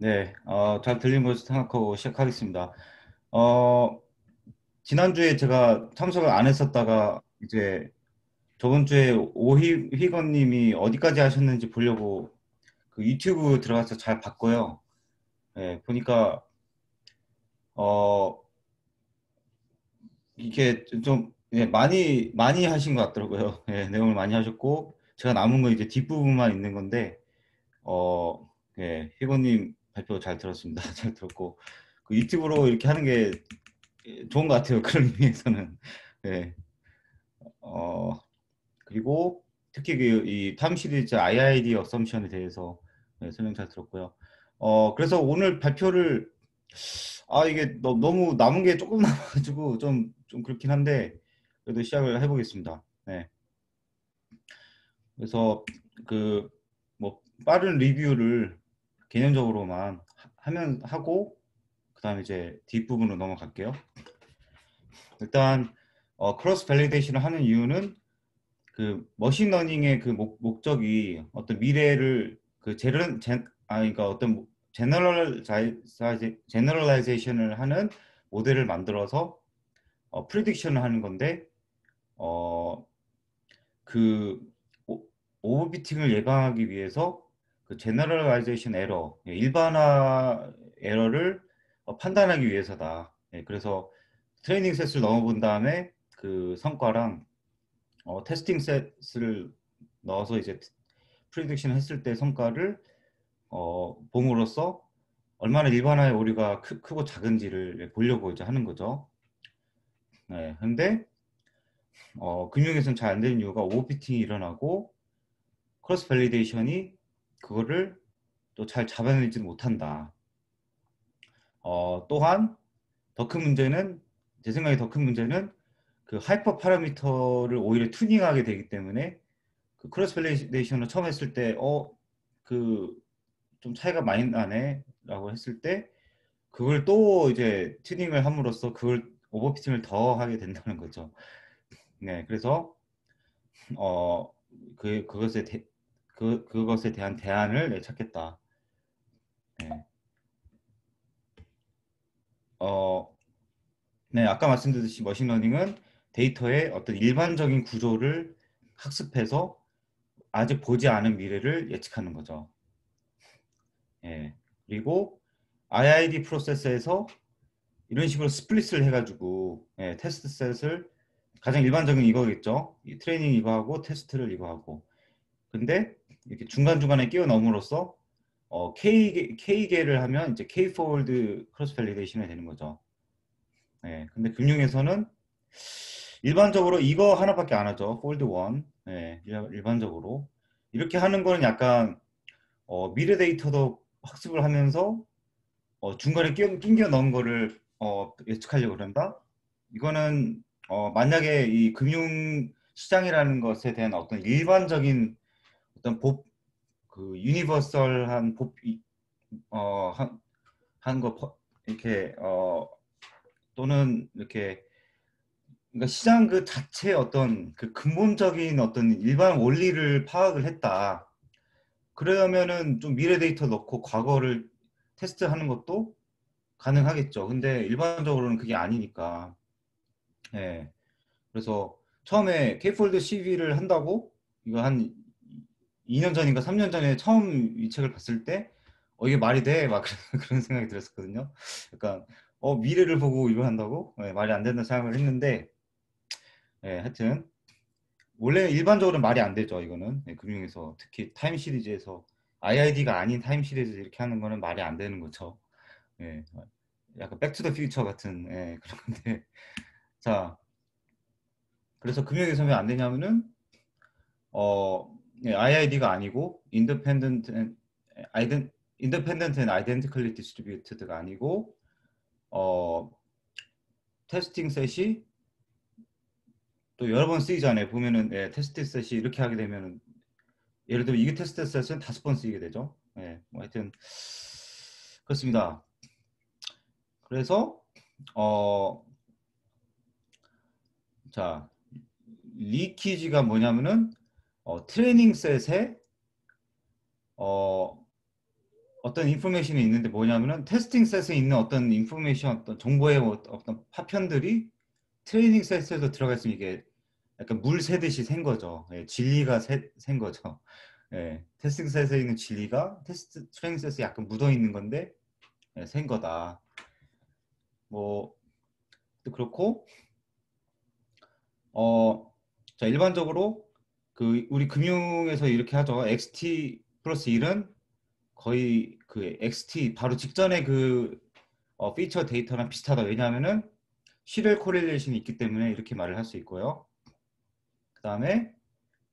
네, 어, 잘 들린 것을 생각하고 시작하겠습니다. 어, 지난주에 제가 참석을 안 했었다가 이제 저번 주에 오희건님이 어디까지 하셨는지 보려고 그 유튜브 들어가서 잘 봤고요. 네, 보니까 어, 이게 좀 예, 많이 많이 하신 것 같더라고요. 예, 내용을 많이 하셨고 제가 남은 건 이제 뒷부분만 있는 건데 어, 예, 희건님 발표 잘 들었습니다. 잘 들었고 그 유튜브로 이렇게 하는 게 좋은 것 같아요. 그런 의미에서는 예. 어, 그리고 특히 그이 탐 시리즈 IID 어썸션에 대해서 네, 설명 잘 들었고요. 어, 그래서 오늘 발표를 아 이게 너, 무 남은 게 조금 남아가지고 좀 좀 그렇긴 한데 그래도 시작을 해보겠습니다. 네. 그래서 그 뭐 빠른 리뷰를 개념적으로만 하면 하고 그 다음에 이제 뒷부분으로 넘어갈게요. 일단 어, cross validation을 하는 이유는 그 machine learning의 그 목, 목적이 어떤 미래를 그 제른 제, 아 그러니까 어떤 generaliza generalization을 하는 모델을 만들어서 어, prediction을 하는 건데 어 그 overfitting을 예방하기 위해서 그 generalization error, 일반화 에러를 어, 판단하기 위해서다. 예, 그래서 training set을 넣어본 다음에 그 성과랑 어, testing set을 넣어서 이제 prediction 했을 때 성과를 어, 봄으로써 얼마나 일반화의 오류가 크, 고 작은지를 보려고 이제 하는 거죠. 네, 근데 어, 금융에서는 잘 안 되는 이유가 overfitting이 일어나고 cross validation이 그거를 또 잘 잡아내지 못한다. 어, 또한 더 큰 문제는 제 생각에 더 큰 문제는 그 hyperparameter를 오히려 튜닝하게 되기 때문에 그 cross validation을 처음 했을 때 어 그 좀 차이가 많이 나네라고 했을 때 그걸 또 이제 튜닝을 함으로써 그걸 오버피팅을 더 하게 된다는 거죠. 네, 그래서 어 그 그것에 대, 그, 그것에 대한 대안을 찾겠다. 네. 어, 네, 아까 말씀드렸듯이 머신러닝은 데이터의 어떤 일반적인 구조를 학습해서 아직 보지 않은 미래를 예측하는 거죠. 예. 그리고 IID 프로세스에서 이런 식으로 split을 해가지고 예, test set을 가장 일반적인 이거겠죠. 트레이닝 이거 하고 테스트를 이거 하고. 근데 이렇게 중간중간에 끼워 넣음으로써 어, K, K개를 하면 이제 K-fold 크로스 밸리데이션이 되는 거죠. 네, 근데 금융에서는 일반적으로 이거 하나밖에 안 하죠. fold 1. 네, 일반적으로. 이렇게 하는 거는 약간 어, 미래 데이터도 학습을 하면서 어, 중간에 끼, 낑겨 넣은 거를 어, 예측하려고 그런다. 이거는 어, 만약에 이 금융 시장이라는 것에 대한 어떤 일반적인 어떤 법, 그 universal한 법, 어, 한, 한 거, 이렇게, 어, 또는 이렇게, 그러니까 시장 그 자체 어떤 그 근본적인 어떤 일반 원리를 파악을 했다. 그러면은 좀 미래 데이터 넣고 과거를 테스트하는 것도 가능하겠죠. 근데 일반적으로는 그게 아니니까. 예. 네. 그래서 처음에 K폴드 CV를 한다고 이거 한 2년 전인가 3년 전에 처음 이 책을 봤을 때 어, 이게 말이 돼? 막 그런 생각이 들었었거든요. 약간 어, 미래를 보고 이거 한다고? 네, 말이 안 된다 생각을 했는데 네, 하여튼 원래 일반적으로 말이 안 되죠. 이거는 네, 금융에서 특히 time series에서 IID가 아닌 time series 이렇게 하는 거는 말이 안 되는 거죠. 예, 약간 Back to the Future 같은 예, 그런 건데 자 그래서 금융에서 왜 안 되냐면은 어 네, IID가 아니고 independent and, independent and identically distributed가 아니고 어 testing set이 또 여러 번 쓰이잖아요. 보면은 예, test set이 이렇게 하게 되면은 예를 들어 이게 test set은 다섯 번 쓰이게 되죠. 예, 뭐 하여튼 그렇습니다. 그래서 어 자, 리키지가 뭐냐면은 어, training set에 어, 어떤 information이 있는데 뭐냐면은 testing set에 있는 어떤 information 어떤 정보의 뭐 어떤 파편들이 training set에도 들어가 있으면 이게 약간 물 새듯이 생 거죠. 예, 진리가 새, 생 거죠. 예, testing set에 있는 진리가 테스트 training set에 약간 묻어 있는 건데 예, 생 거다. 뭐 그렇고 어, 자 일반적으로 그 우리 금융에서 이렇게 하죠. XT 플러스 1은 거의 그 XT 바로 직전에 그 어, 피처 데이터랑 비슷하다. 왜냐하면은 serial correlation이 있기 때문에 이렇게 말을 할 수 있고요. 그 다음에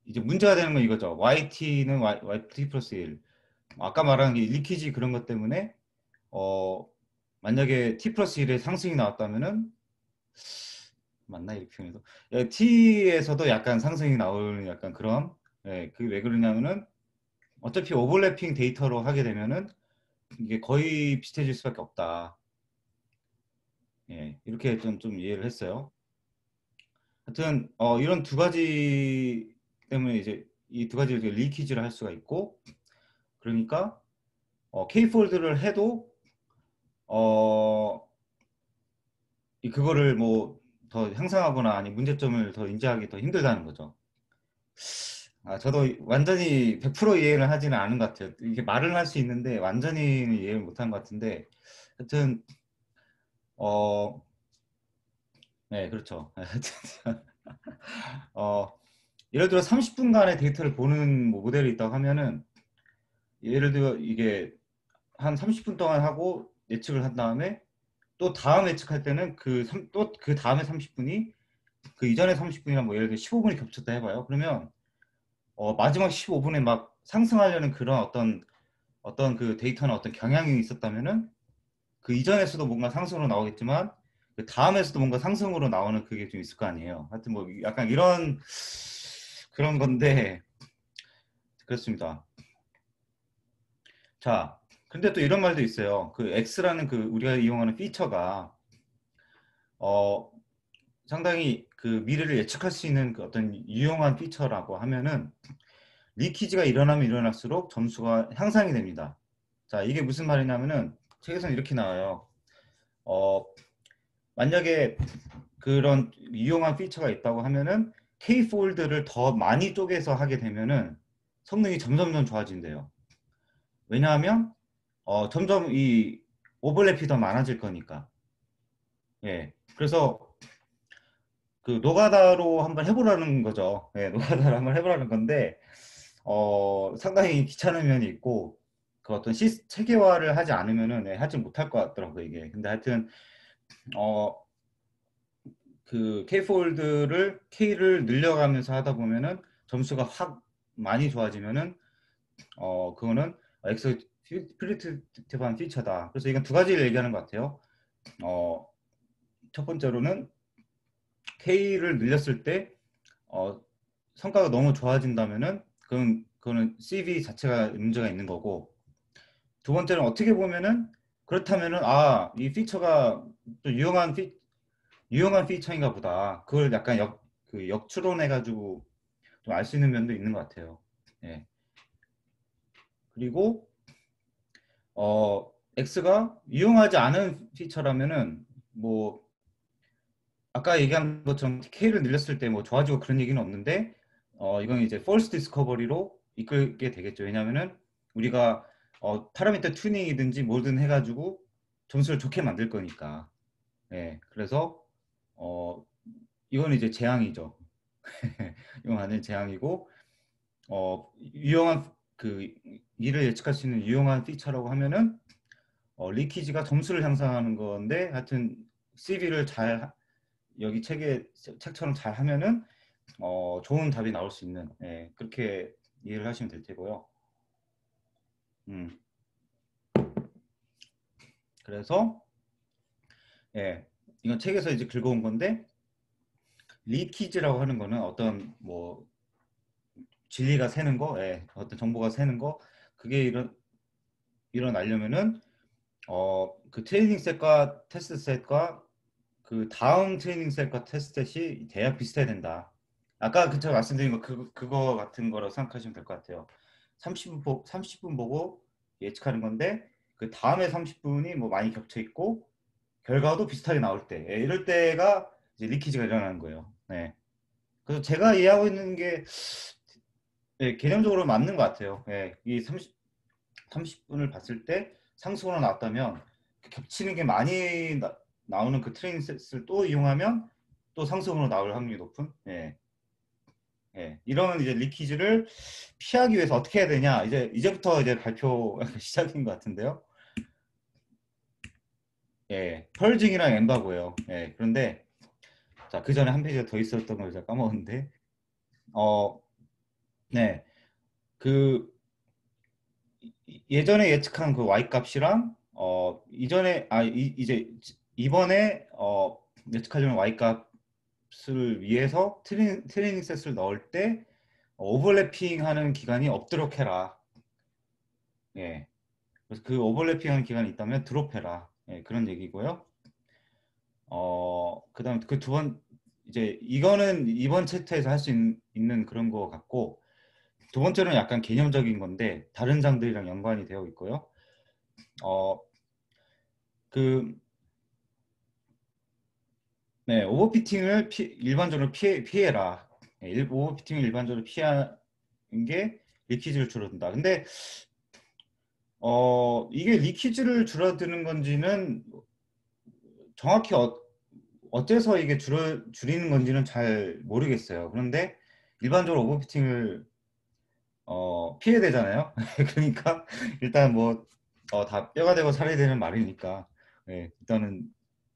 이제 문제가 되는 건 이거죠. YT는 Y, YT 플러스 1. 아까 말한 게 leakage 그런 것 때문에 어 만약에 T 플러스 1의 상승이 나왔다면은 맞나 이렇게 표현해서 예, T에서도 약간 상승이 나오는 약간 그런 예, 그게 왜 그러냐면은 어차피 overlapping 데이터로 하게 되면은 이게 거의 비슷해질 수밖에 없다. 예, 이렇게 좀, 좀 이해를 했어요. 하여튼 어, 이런 두 가지 때문에 이제 이 두 가지를 리키지를 할 수가 있고 그러니까 어, K폴드를 해도 어, 그거를 뭐 더 향상하거나 아니 문제점을 더 인지하기 더 힘들다는 거죠. 아, 저도 완전히 100% 이해를 하지는 않은 것 같아요. 이게 말을 할 수 있는데 완전히 이해를 못한 것 같은데 하여튼 어, 네, 그렇죠. 어, 예를 들어 30분간의 데이터를 보는 뭐 모델이 있다고 하면은 예를 들어 이게 한 30분 동안 하고 예측을 한 다음에 또 다음 예측할 때는 그또그 다음에 30분이 그 이전에 30분이랑 뭐 예를 들어 15분이 겹쳤다 해봐요. 그러면 어, 마지막 15분에 막 상승하려는 그런 어떤 어떤 그 데이터나 어떤 경향이 있었다면은 그 이전에서도 뭔가 상승으로 나오겠지만 그 다음에서도 뭔가 상승으로 나오는 그게 좀 있을 거 아니에요. 하여튼 뭐 약간 이런 그런 건데 그렇습니다. 자, 근데 또 이런 말도 있어요. 그 X라는 그 우리가 이용하는 피처가 어 상당히 그 미래를 예측할 수 있는 그 어떤 유용한 피처라고 하면은 리키지가 일어나면 일어날수록 점수가 향상이 됩니다. 자, 이게 무슨 말이냐면은 책에서는 이렇게 나와요. 어, 만약에 그런 유용한 피처가 있다고 하면은 K 폴드를 더 많이 쪼개서 하게 되면은 성능이 점점점 좋아진대요. 왜냐하면 어, 점점 이 오버랩이 더 많아질 거니까. 예. 그래서 그 노가다로 한번 해보라는 거죠. 예, 노가다로 한번 해보라는 건데 어, 상당히 귀찮은 면이 있고 그 어떤 시, 체계화를 하지 않으면은 네, 하지 못할 것 같더라고요 이게. 근데 하여튼 어, 그 K폴드를 K를 늘려가면서 하다 보면은 점수가 확 많이 좋아지면은 어 그거는 엑스 프리티브한 피처다. 그래서 이건 두 가지를 얘기하는 것 같아요. 어, 첫 번째로는 K를 늘렸을 때 어, 성과가 너무 좋아진다면은 그건 그거는 CV 자체가 문제가 있는 거고 두 번째는 어떻게 보면은 그렇다면은 아 이 피처가 또 유용한 피 유용한 feature인가 보다 그걸 약간 역, 그 역추론해 가지고 좀 알 수 있는 면도 있는 것 같아요. 예. 그리고 어 X가 유용하지 않은 피처라면은 뭐 아까 얘기한 것처럼 K를 늘렸을 때 뭐 좋아지고 그런 얘기는 없는데 어, 이건 이제 false discovery로 이끌게 되겠죠. 왜냐하면은 우리가 어, 파라미터 튜닝이든지 뭐든 해가지고 점수를 좋게 만들 거니까. 예, 그래서 어, 이건 이제 재앙이죠. 이건 완전 재앙이고 어, 유용한 그 일을 예측할 수 있는 유용한 피처라고 하면은 어, 리키지가 점수를 향상하는 건데 하여튼 CV를 잘 여기 책에 책처럼 잘 하면은 어, 좋은 답이 나올 수 있는 예, 그렇게 이해를 하시면 될 테고요. 음. 그래서 예, 이건 책에서 이제 긁어온 건데 leakage라고 하는 거는 어떤 뭐 진리가 새는 거, 예, 어떤 정보가 새는 거, 그게 일어 일어나려면은 어, 그 training set과 test set과 그 다음 training set과 test set이 대략 비슷해야 된다. 아까 그쵸 말씀드린 거 그, 그거 같은 거라고 생각하시면 될 것 같아요. 30분, 보, 30분 보고 예측하는 건데 그 다음에 30분이 뭐 많이 겹쳐 있고 결과도 비슷하게 나올 때 예, 이럴 때가 이제 리키지가 일어나는 거예요. 네. 그래서 제가 이해하고 있는 게 예, 개념적으로 맞는 것 같아요. 예, 이 30, 30분을 봤을 때 상승으로 나왔다면 그 겹치는 게 많이 나, 나오는 그 트레이닝 셋을 또 이용하면 또 상승으로 나올 확률이 높은 예. 예, 이런 이제 리키지를 피하기 위해서 어떻게 해야 되냐 이제 이제부터 이제 발표 시작인 것 같은데요. 예, 펄징이랑 엠바고요. 예, 그런데 자, 그 전에 한 페이지가 더 있었던 걸 제가 까먹었는데, 어, 네, 그 예전에 예측한 그 y 값이랑 어 이전에 아 이, 이제 이번에 어 예측하려는 y 값을 위해서 트레이닝, 트레이닝 셋을 넣을 때 오버래핑하는 기간이 없도록 해라. 예. 그래서 그 오버래핑하는 기간이 있다면 드롭해라. 예, 그런 얘기고요. 어, 그다음 그 두 번 이제 이거는 이번 챕터에서 할 수 있는 그런 거 같고 두 번째는 약간 개념적인 건데 다른 장들이랑 연관이 되어 있고요. 어, 그 네, 오버피팅을 피, 일반적으로 피해, 피해라. 네, 일, 오버피팅을 일반적으로 피하는 게 리키지를 줄어든다. 근데 어, 이게 리키지를 줄어드는 건지는 정확히 어, 어째서 이게 줄어, 줄이는 건지는 잘 모르겠어요. 그런데 일반적으로 오버피팅을 어, 피해야 되잖아요. 그러니까 일단 뭐다 어, 뼈가 되고 살이 되는 말이니까 네, 일단은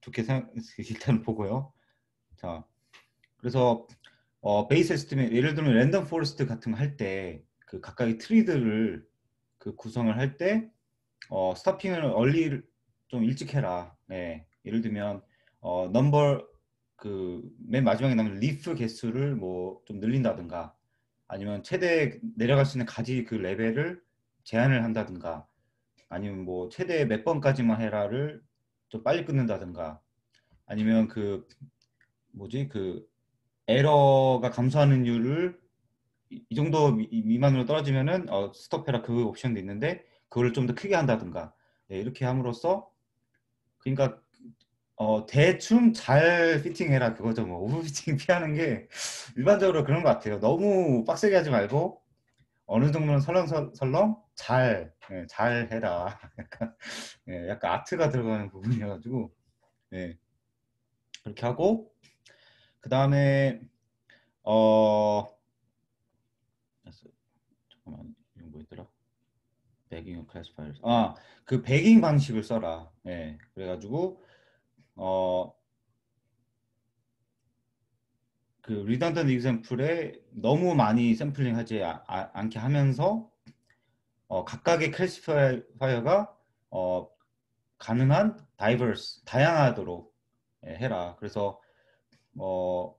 좋게 생각 일단 보고요. 자, 그래서 어, base estimator 예를 들면 random forest 같은 거 할 때 그 각각의 tree들을 그 구성을 할 때 어, stopping을 early 좀 일찍 해라. 네, 예를 들면 어, 넘버 그 맨 마지막에 남은 leaf 개수를 뭐 좀 늘린다든가 아니면 최대 내려갈 수 있는 가지 그 레벨을 제한을 한다든가 아니면 뭐 최대 몇 번까지만 해라를 좀 빨리 끊는다든가 아니면 그 뭐지? 그 에러가 감소하는 이유를 이 정도 미만으로 떨어지면은 어, 스톱해라. 그 옵션도 있는데 그걸 좀더 크게 한다든가. 네, 이렇게 함으로써 그러니까 어, 대충 잘 피팅해라 그거죠. 뭐 오버피팅 피하는 게 일반적으로 그런 것 같아요. 너무 빡세게 하지 말고 어느 정도는 설렁설렁 잘, 예, 잘 해라. 약간, 예, 약간 아트가 들어가는 부분이어가지고 예, 그렇게 하고 그 다음에 어 잠깐만 이거 뭐였더라? 베깅 클래스파이어 아그 베깅 방식을 써라. 예, 그래가지고 어, 그 redundant example에 너무 많이 샘플링 하지 아, 아, 않게 하면서 어, 각각의 classifier가 어, 가능한 diverse 다양하도록 예, 해라. 그래서 어,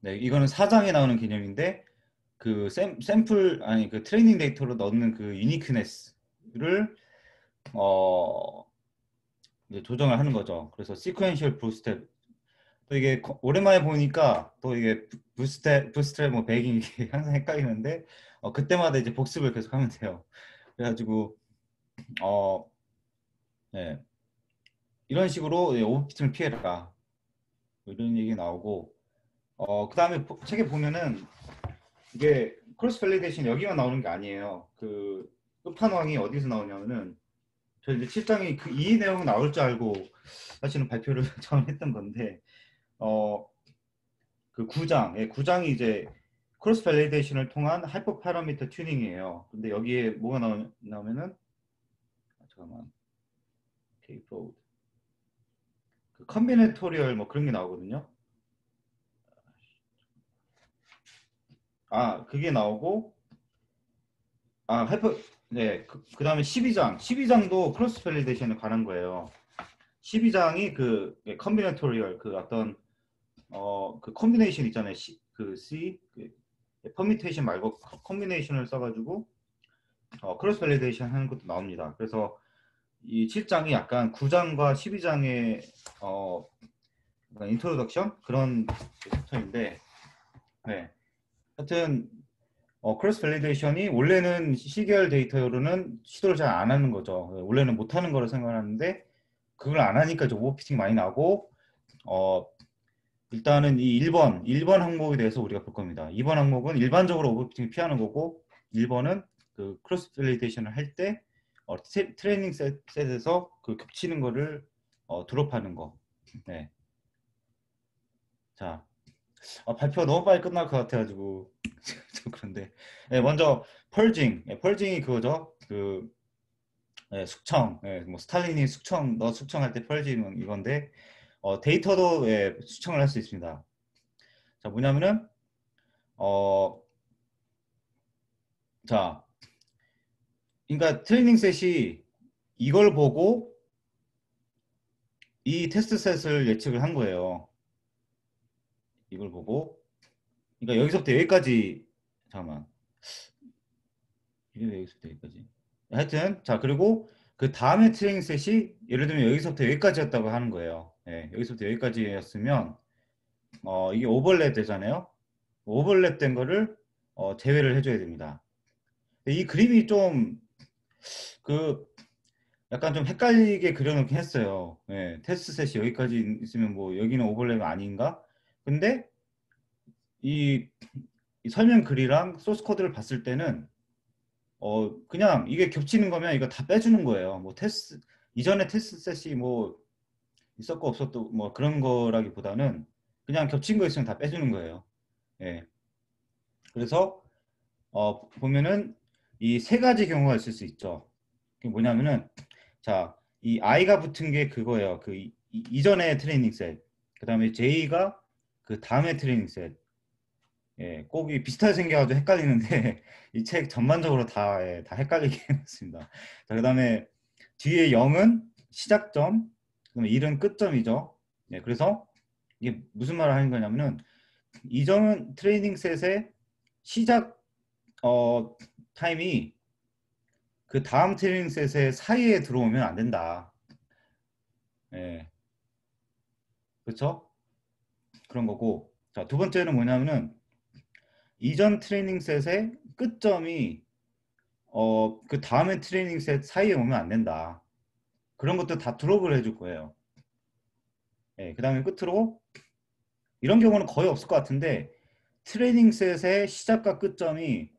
네, 이거는 사장에 나오는 개념인데 그 샘, 샘플 아니 그 트레이닝 데이터로 넣는 그 uniqueness를 어, 조정을 하는 거죠. 그래서 sequential bootstrap 또 이게 오랜만에 보니까 또 이게 bootstrap bootstrap 뭐 bagging이 항상 헷갈리는데 어, 그때마다 이제 복습을 계속 하면 돼요. 그래가지고 어 네. 이런 식으로 예, overfitting을 피해라 이런 얘기 나오고 어 그다음에 책에 보면은 이게 cross validation 여기만 나오는 게 아니에요. 그 끝판왕이 어디서 나오냐면은 저 이제 칠장이 그 이 내용 나올 줄 알고 사실은 발표를 처음 했던 건데 어 그 구장, 예, 구장이 이제 cross validation을 통한 hyperparameter tuning이에요. 근데 여기에 뭐가 나오, 나오면은 아, 잠깐만 K-fold 그 combinatorial 뭐 그런 게 나오거든요. 아 그게 나오고 아 hyper 네, 그, 그 다음에 12장. 12장도 cross validation에 관한 거예요. 12장이 그 combinatorial 그 어떤 어 그 combination 있잖아요. C, 그 C 그 permutation 말고 combination을 써가지고 어, cross validation 하는 것도 나옵니다. 그래서 이 7장이 약간 9장과 12장의 어 introduction 그런 chapter인데 네. 하여튼 어, cross validation이 원래는 시계열 데이터로는 시도를 잘 안 하는 거죠. 원래는 못 하는 거로 생각하는데 그걸 안 하니까 좀 overfitting 많이 나고 어, 일단은 이 1번, 1번 항목에 대해서 우리가 볼 겁니다. 2번 항목은 일반적으로 overfitting을 피하는 거고 1번은 그 cross validation을 할 때 어, 트레이닝 셋, 셋에서 그 겹치는 거를 어, 드롭하는 거. 네. 자, 아, 발표가 너무 빨리 끝날 것 같아가지고 좀 그런데 네, 먼저 펄징, 네, 펄징이 그거죠. 그 네, 숙청, 네, 뭐 스탈린이 숙청, 너 숙청할 때 펄징은 이건데 어, 데이터도 예, 수청을 할 수 있습니다. 자, 뭐냐면은 어, 자, 그러니까 training set이 이걸 보고 이 test set을 예측을 한 거예요. 이걸 보고 그러니까 여기서부터 여기까지 잠깐만. 이게 왜 여기서부터 여기까지? 하여튼 자 그리고 그 다음에 training set이 예를 들면 여기서부터 여기까지였다고 하는 거예요. 네, 여기서부터 여기까지였으면 어, 이게 오버랩 되잖아요. 오버랩 된 거를 어, 제외를 해줘야 됩니다. 이 그림이 좀 그 약간 좀 헷갈리게 그려놓긴 했어요. 네, test set이 여기까지 있으면 뭐 여기는 오버랩 아닌가 근데 이, 이 설명 글이랑 소스 코드를 봤을 때는 어 그냥 이게 겹치는 거면 이거 다 빼주는 거예요. 뭐 테스트 이전에 test set이 뭐 있었고 없었고 뭐 그런 거라기보다는 그냥 겹친 거 있으면 다 빼주는 거예요. 예. 그래서 어 보면은 이 세 가지 경우가 있을 수 있죠. 그게 뭐냐면은 자 이 i가 붙은 게 그거예요. 그 이, 이전에 트레이닝 셋. 그 다음에 j가 그 다음에 트레이닝 셋. 예, 꼭이 비슷하게 생겨가지고 헷갈리는데 이 책 전반적으로 다, 예, 다 헷갈리게 해놨습니다. 자, 그 다음에 뒤에 0은 시작점, 그다음에 1은 끝점이죠. 예, 그래서 이게 무슨 말을 하는 거냐면은 이전 트레이닝 셋의 시작 어, 타임이 그 다음 트레이닝 셋의 사이에 들어오면 안 된다. 예. 그렇죠? 그런 거고 자, 두 번째는 뭐냐면은 이전 트레이닝 셋의 끝점이 어, 그 다음에 트레이닝 셋 사이에 오면 안 된다. 그런 것도 다 드롭을 해줄 거예요. 네, 그 다음에 끝으로 이런 경우는 거의 없을 것 같은데 트레이닝 셋의 시작과 끝점이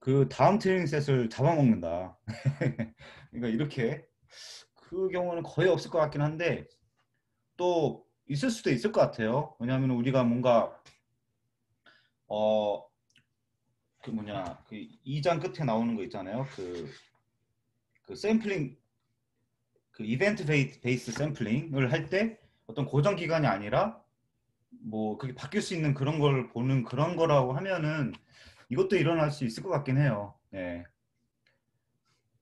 그 다음 트레이닝 셋을 잡아먹는다. 그러니까 이렇게 그 경우는 거의 없을 것 같긴 한데 또 있을 수도 있을 것 같아요. 왜냐하면 우리가 뭔가 어, 그 뭐냐, 그 2장 끝에 나오는 거 있잖아요. 그, 그 샘플링, 그 이벤트 베이스 샘플링을 할 때 어떤 고정 기간이 아니라 뭐 그게 바뀔 수 있는 그런 걸 보는 그런 거라고 하면은 이것도 일어날 수 있을 것 같긴 해요. 네.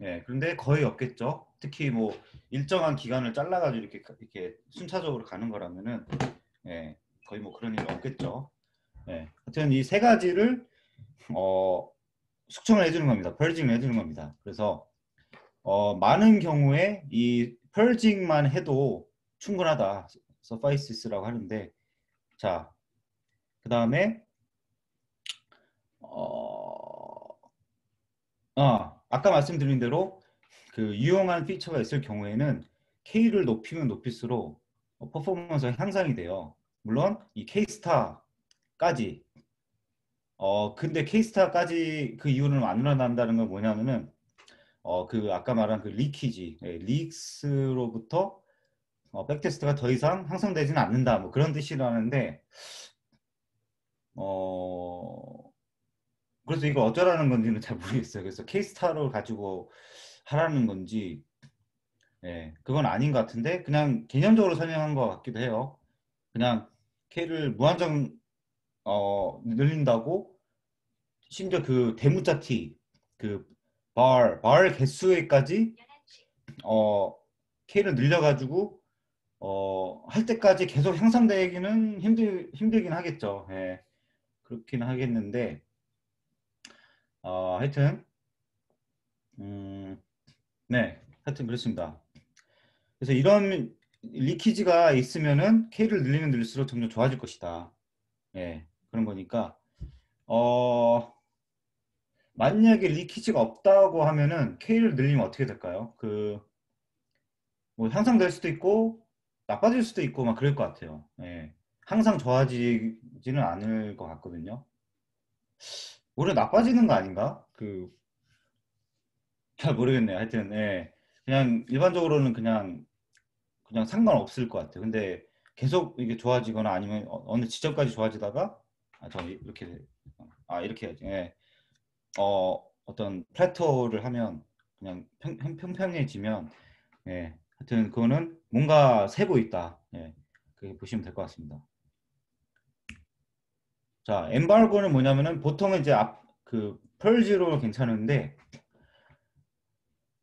네, 그런데 거의 없겠죠. 특히 뭐 일정한 기간을 잘라가지고 이렇게 이렇게 순차적으로 가는 거라면은 네, 거의 뭐 그런 일이 없겠죠. 네. 하여튼 이 세 가지를 어, 숙청을 해주는 겁니다. 펄징을 해주는 겁니다. 그래서 어, 많은 경우에 이 펄징만 해도 충분하다. suffices라고 하는데 자, 그 다음에 어, 아, 아까 말씀드린 대로 그 유용한 피처가 있을 경우에는 K를 높이면 높일수록 퍼포먼스가 향상이 돼요. 물론 이 K star까지 어 근데 K star까지 그 이유는 안 일어난다는 건 뭐냐면은 어 그 아까 말한 그 leakage 예, leaks로부터 어, backtest가 더 이상 향상되지는 않는다 뭐 그런 뜻이라는데 어 그래서 이거 어쩌라는 건지는 잘 모르겠어요 그래서 K star를 가지고 하라는 건지 예 그건 아닌 것 같은데 그냥 개념적으로 설명한 것 같기도 해요 그냥 K를 무한정 어, 늘린다고 심지어 그 대문자 T 그 bar, 개수에까지 어, K를 늘려가지고 어, 할 때까지 계속 향상되기는 힘들, 힘들긴 하겠죠. 예. 그렇긴 하겠는데 어, 하여튼 음, 네, 하여튼 그렇습니다. 그래서 이런 리키지가 있으면은 K를 늘리면 늘릴수록 점점 좋아질 것이다. 예. 그런 거니까 어 만약에 리키지가 없다고 하면은 K를 늘리면 어떻게 될까요? 그, 뭐 향상될 수도 있고, 나빠질 수도 있고, 막 그럴 것 같아요. 예. 항상 좋아지지는 않을 것 같거든요. 오히려 나빠지는 거 아닌가? 그, 잘 모르겠네요. 하여튼, 예. 그냥 일반적으로는 그냥, 그냥 상관없을 것 같아요. 근데 계속 이게 좋아지거나 아니면 어- 어느 지점까지 좋아지다가, 아, 저 이렇게, 아, 이렇게 해야지. 예. 어, 어떤 플래터를 하면 그냥 평, 평, 평평해지면 예, 하여튼 그거는 뭔가 새고 있다. 예, 그렇게 보시면 될 것 같습니다. 자, 엠바고는 뭐냐면은 보통은 이제 앞, 그 펄지로 괜찮은데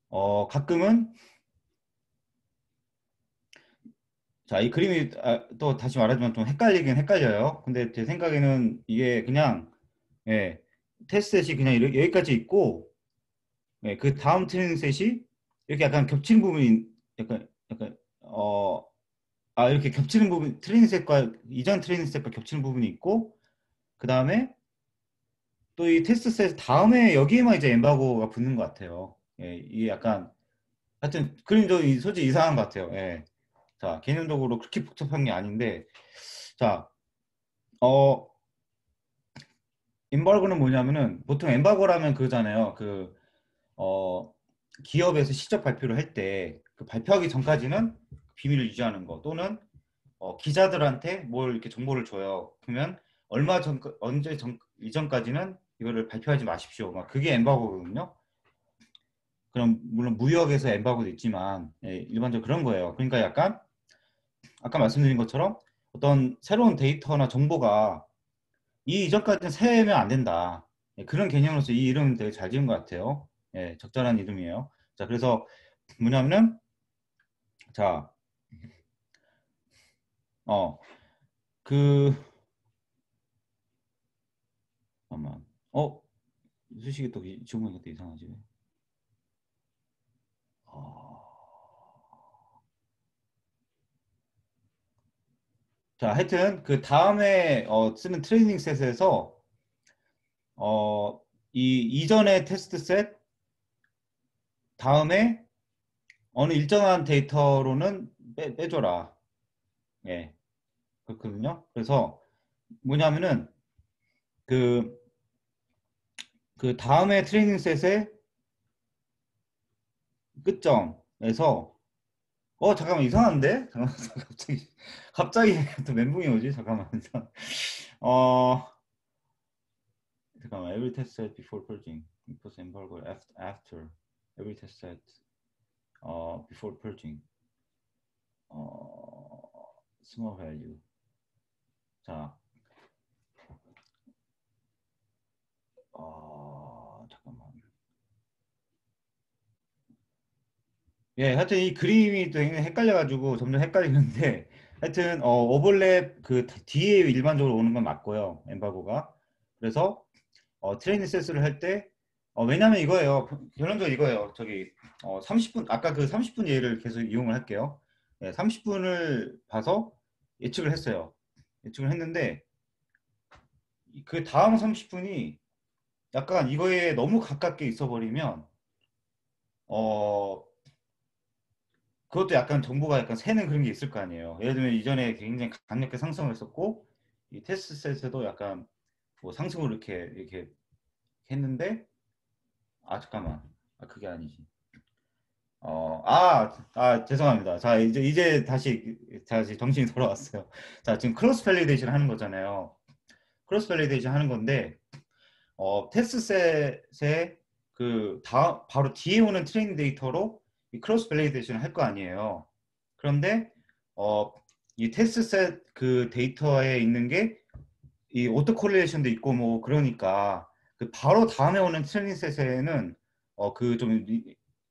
어, 가끔은 자, 이 그림이 아, 또 다시 말하지만 좀 헷갈리긴 헷갈려요. 근데 제 생각에는 이게 그냥 예, 테스트셋이 그냥 이렇게 여기까지 있고 예, 그 다음 트레이닝 셋이 이렇게 약간 겹치는 부분이 약간 약간 어 아 이렇게 겹치는 부분 트레이닝 셋과 이전 트레이닝 셋과 겹치는 부분이 있고 그 다음에 또 이 테스트 셋 다음에 여기에만 이제 엠바고가 붙는 것 같아요. 예, 이게 약간 하여튼 그림도 이- 솔직히 이상한 것 같아요. 예. 자 개념적으로 그렇게 복잡한 게 아닌데 자 어. 엠바고는 뭐냐면은 보통 엠바고라면 그거잖아요. 그 어, 기업에서 실적 발표를 할 때 그 발표하기 전까지는 비밀을 유지하는 거 또는 어, 기자들한테 뭘 이렇게 정보를 줘요. 그러면 얼마 전 언제 전 이전까지는 이거를 발표하지 마십시오. 막 그게 엠바고거든요. 그럼 물론 무역에서 엠바고도 있지만 예, 일반적으로 그런 거예요. 그러니까 약간 아까 말씀드린 것처럼 어떤 새로운 데이터나 정보가 이 이전까지는 새면 안 된다. 예, 그런 개념으로서 이 이름 되게 잘 지은 것 같아요. 예, 적절한 이름이에요. 자, 그래서 뭐냐면은 자, 어, 그 잠깐만, 어, 수식이 또 이- 지금 보니까 또 이상하지. 어... 자, 하여튼 그 다음에 어, 쓰는 트레이닝 셋에서 어, 이 이전의 테스트 셋 다음에 어느 일정한 데이터로는 빼, 빼줘라. 예. 그렇거든요. 그래서 뭐냐면은 그, 그 다음에 트레이닝 셋의 끝점에서 어 잠깐만 이상한데? 잠깐만 갑자기 갑자기 또 멘붕이 오지? 잠깐만 어 잠깐만 every test set before purging impose embargo after every test set 어 before purging 어 small value 자 어, 잠깐만. 예, 하여튼 이 그림이 또 헷갈려가지고 점점 헷갈리는데, 하여튼, 어, 오버랩 그 뒤에 일반적으로 오는 건 맞고요, 엠바고가. 그래서, 어, 트레이닝 세스를 할 때, 어, 왜냐면 이거예요. 결론적으로 이거예요. 저기, 어, 30분, 아까 그 30분 예를 계속 이용을 할게요. 예, 30분을 봐서 예측을 했어요. 예측을 했는데, 그 다음 30분이 약간 이거에 너무 가깝게 있어 버리면 어 그것도 약간 정보가 약간 새는 그런 게 있을 거 아니에요. 예를 들면 이전에 굉장히 강력하게 상승을 했었고 이 test set에도 약간 뭐 상승을 이렇게 이렇게 했는데 아 잠깐만 아 그게 아니지. 어아 아 죄송합니다. 자 이제 이제 다시 다시 정신이 돌아왔어요. 자 지금 cross validation 하는 거잖아요. cross validation 하는 건데 어, test set의 그 다, 바로 뒤에 오는 training data로 이 cross validation을 할 거 아니에요. 그런데 어, 이 test set 그 데이터에 있는 게 이 autocorrelation도 있고 뭐 그러니까 그 바로 다음에 오는 training set에는 어, 그좀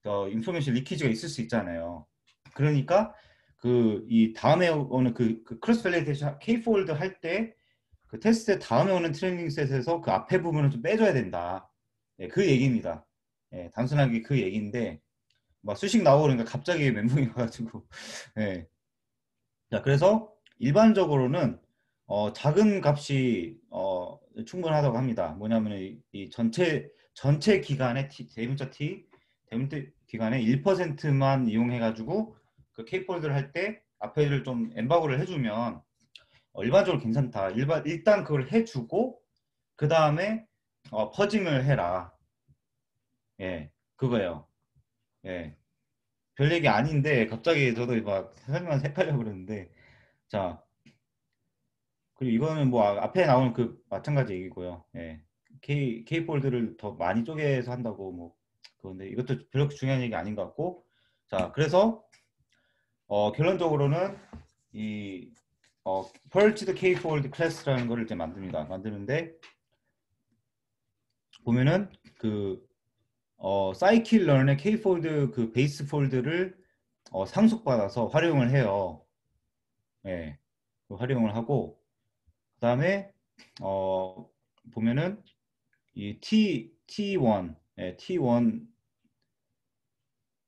어, 인포메이션 리키지가 있을 수 있잖아요. 그러니까 그 이 다음에 오는 그, 그 cross validation K-fold 할 때 그 테스트 다음에 오는 트레이닝 셋에서 그 앞에 부분을 좀 빼줘야 된다. 예, 그 얘기입니다. 예, 단순하게 그 얘기인데 막 수식 나오고 그러니까 갑자기 멘붕이 와가지고 예. 자 그래서 일반적으로는 어, 작은 값이 어, 충분하다고 합니다. 뭐냐면 이, 이 전체 전체 기간의 T, 대문자 T, 대문자 기간의 1%만 이용해가지고 그 케이폴드를 할 때 앞에를 좀 엠바고를 해주면 어, 일반적으로 괜찮다. 일반, 일단 그걸 해주고 그 다음에 어, 퍼징을 해라. 예, 그거예요. 예, 별 얘기 아닌데 갑자기 저도 막 설명 헷갈려 그러는데 자 그리고 이거는 뭐 아- 앞에 나오는 그 마찬가지 얘기고요. 예, K K폴드를 더 많이 쪼개서 한다고 뭐 그런데 이것도 별로 중요한 얘기 아닌 것 같고 자 그래서 어, 결론적으로는 이 어, purged K-fold class라는 거를 이제 만듭니다. 만드는데 보면은 그 어, scikit-learn의 K-fold 그 base fold를 어, 상속받아서 활용을 해요. 예, 그 활용을 하고 그 다음에 어, 보면은 이 T T1, 예, T1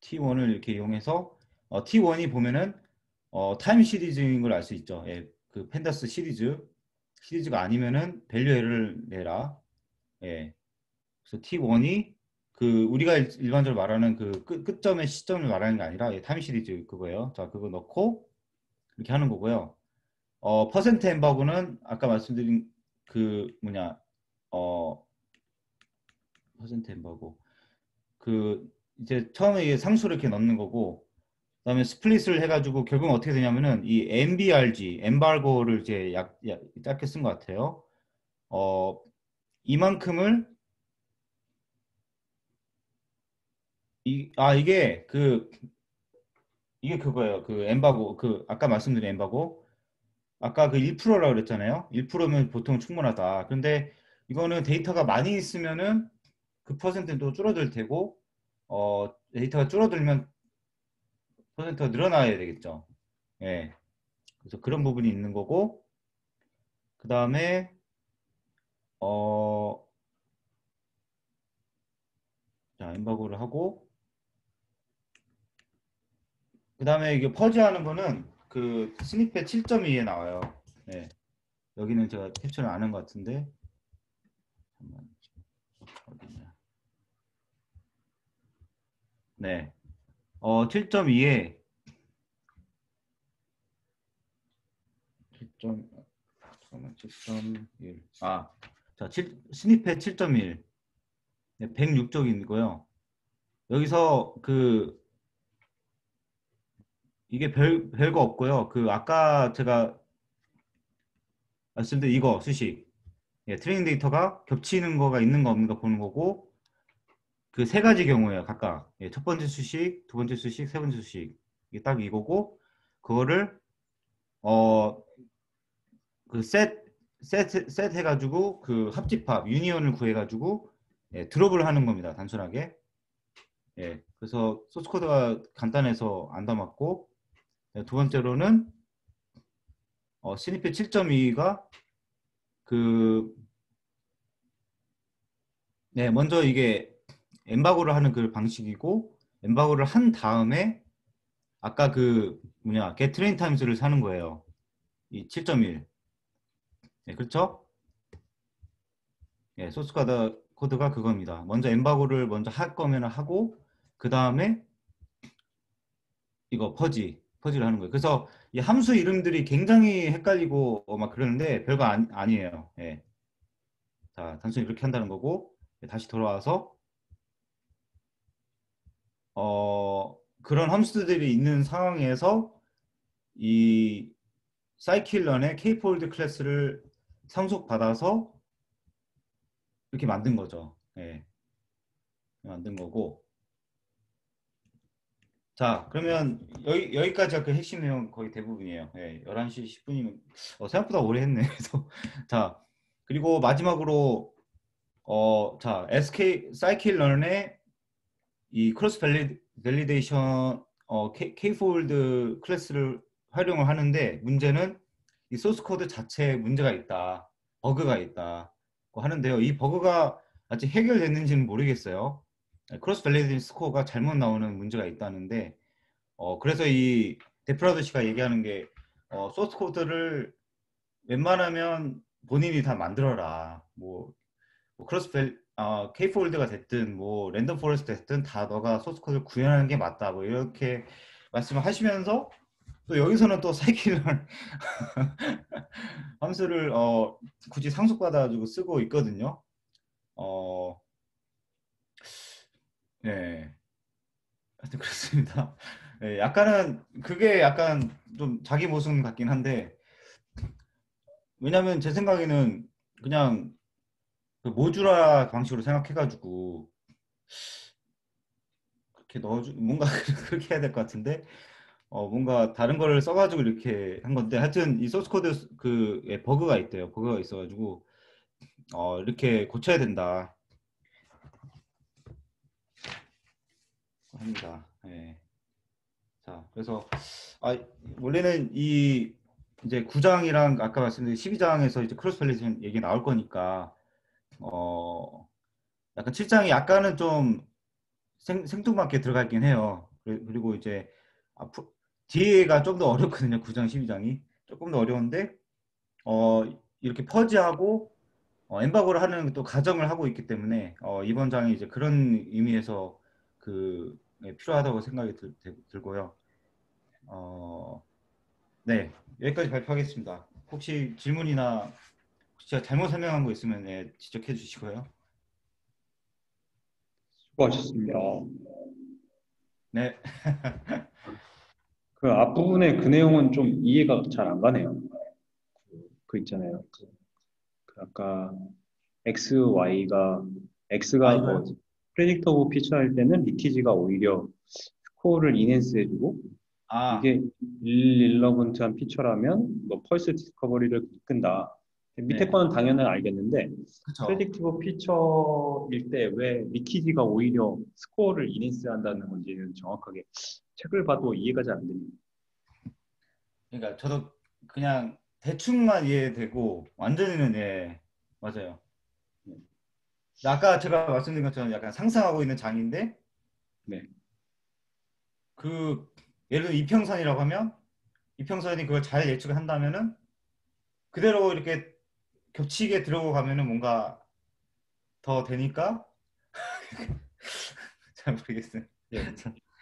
T1을 이렇게 이용해서 어, T1이 보면은 어, time series인 걸 알 수 있죠. 예, 그 pandas series series가 아니면은 value error를 내라. 예, 그래서 T1이 그 우리가 일- 일반적으로 말하는 그 끝, 끝점의 시점을 말하는 게 아니라 예, time series 그거예요. 자, 그거 넣고 이렇게 하는 거고요. 어, 퍼센트 엠바고는 아까 말씀드린 그 뭐냐 어 퍼센트 햄버거 그 이제 처음에 상수를 이렇게 넣는 거고 그다음에 스플릿을 해가지고 결국은 어떻게 되냐면은 이 MBRG 엠바고를 이제 약, 약 짧게 쓴 것 같아요. 어 이만큼을 이, 아 이게 그 이게 그거예요. 그 엠바고 그 아까 말씀드린 엠바고 아까 그 1%라고 그랬잖아요. 1%면 보통 충분하다. 근데 이거는 데이터가 많이 있으면은 그 퍼센트도 줄어들 테고 어 데이터가 줄어들면 퍼센트가 늘어나야 되겠죠. 예. 그래서 그런 부분이 있는 거고 그 다음에 어 자, 엠바고를 하고 그 다음에 이게 퍼지하는 거는 그 스니펫 7.2에 나와요. 네. 여기는 제가 캡처를 안 한 것 같은데. 잠깐만. 어디냐. 네. 어, 7.2에 7. 잠깐만 7.1. 아, 자, 7, 스니펫 7.1. 네, 106쪽이고요. 여기서 그 이게 별 별거 없고요. 그 아까 제가 말씀드린 이거 수식. 예, 트레이닝 데이터가 겹치는 거가 있는 거 없는 거 보는 거고 그 세 가지 경우예요. 각각. 예, 첫 번째 수식, 두 번째 수식, 세 번째 수식. 이게 딱 이거고 그거를 어그셋 셋 셋 해가지고 그 합집합 유니온을 구해가지고 예, 드롭을 하는 겁니다. 단순하게. 예, 그래서 소스 코드가 간단해서 안 담았고 네, 두 번째로는 어, 스니펫 7.2가 그 네, 먼저 이게 엠바고를 하는 그 방식이고 엠바고를 한 다음에 아까 그 뭐냐 get train times를 사는 거예요. 이 7.1. 네, 그렇죠? 예, 소스 코드 코드가 그겁니다. 먼저 엠바고를 먼저 할 거면 하고 그 다음에 이거 퍼지 퍼지를 하는 거예요. 그래서 이 함수 이름들이 굉장히 헷갈리고 어, 막 그러는데 별거 아니, 아니에요. 예. 자, 단순히 이렇게 한다는 거고 예, 다시 돌아와서 어, 그런 함수들이 있는 상황에서 이 사이킬런의 K폴드 클래스를 상속받아서 이렇게 만든 거죠. 예. 만든 거고. 자, 그러면 여기, 여기까지가 그 핵심 내용 거의 대부분이에요. 예, 11시 10분이면 어, 생각보다 오래 했네. 그래서 자, 그리고 마지막으로 어, 자, SK 사이킬런의 이 cross vali, validation 어, K-fold class를 활용을 하는데 문제는 이 source code 자체에 문제가 있다. 버그가 있다. 고 하는데요. 이 버그가 아직 해결됐는지는 모르겠어요. cross validation 스코어가 잘못 나오는 문제가 있다는데 어, 그래서 이 데 프라도 씨가 얘기하는 게 어, source code를 웬만하면 본인이 다 만들어라. 뭐, 뭐 cross val 어, K-fold가 됐든 뭐 random forest 됐든 다 너가 source code를 구현하는 게 맞다. 뭐 이렇게 말씀을 하시면서 또 여기서는 또 사이클을 함수를 어, 굳이 상속받아 가지고 쓰고 있거든요. 어, 네. 하여튼 그렇습니다. 네, 약간은 그게 약간 좀 자기 모순 같긴 한데 왜냐면 제 생각에는 그냥 그 모듈화 방식으로 생각해가지고 그렇게 넣어주 뭔가 그렇게 해야 될 것 같은데 어 뭔가 다른 거를 써가지고 이렇게 한 건데 하여튼 이 source code 그 예, 버그가 있대요 버그가 있어가지고 어 이렇게 고쳐야 된다 합니다. 예. 자 그래서 아 원래는 이 이제 9장이랑 아까 말씀드린 12장에서 이제 cross validation 얘기 나올 거니까 어 약간 7장이 약간은 좀 생, 생뚱맞게 들어가긴 해요. 그리고 이제 앞으로 뒤에가 좀 더 어렵거든요. 9장, 12장이 조금 더 어려운데 어 이렇게 퍼지하고 어, 엠바고를 하는 또 가정을 하고 있기 때문에 어, 이번 장이 이제 그런 의미에서 그 네, 필요하다고 생각이 들, 들고요. 어, 네 여기까지 발표하겠습니다. 혹시 질문이나 혹시 제가 잘못 설명한 거 있으면 네, 지적해 주시고요. 수고하셨습니다. 네. 그 앞부분의 그 내용은 좀 이해가 잘 안 가네요. 그 있잖아요. 그, 그 아까 x, y가 x가 뭐 predictive feature 할 때는 리키지가 오히려 스코어를 enhance 해주고 아. 이게 irrelevant한 feature라면 뭐 false discovery를 이끈다. 밑에 네. 거는 당연히 알겠는데 그쵸. predictive feature일 때 왜 리키지가 오히려 스코어를 enhance 한다는 건지는 정확하게 책을 봐도 이해가 잘 안 됩니다. 그러니까 저도 그냥 대충만 이해되고 완전히는 예 맞아요. 네. 아까 제가 말씀드린 것처럼 약간 상상하고 있는 장인데 네. 그 예를 들어 이평선이라고 하면 이평선이 그걸 잘 예측을 한다면은 그대로 이렇게 겹치게 들어가면은 뭔가 더 되니까 잘 모르겠어요. 예.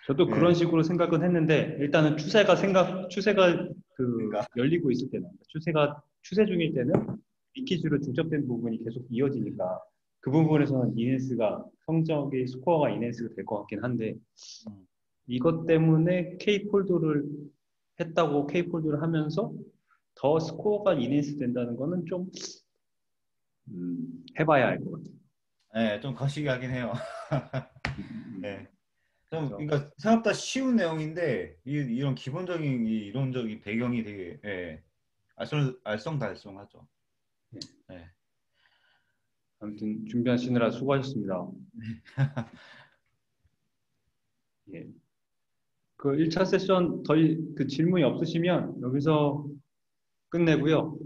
저도 네. 그런 식으로 생각은 했는데 일단은 추세가 생각 추세가 그 그러니까. 열리고 있을 때는 추세가 추세 중일 때는 리키즈로 중첩된 부분이 계속 이어지니까 그 부분에서는 이네스가 성적이 스코어가 이네스가 될 것 같긴 한데 음. 이것 때문에 K 폴드를 했다고 K 폴드를 하면서 더 스코어가 이네스 된다는 거는 좀 음, 해봐야 알 것 같아요. 네, 좀 거시기 하긴 해요. 네. 좀 그러니까 생각보다 쉬운 내용인데 이, 이런 기본적인 이 이론적인 배경이 되게 예, 알성 알성달성하죠. 네. 네. 아무튼 준비하시느라 수고하셨습니다. 예. 그 1차 세션 더 그 질문이 없으시면 여기서 끝내고요.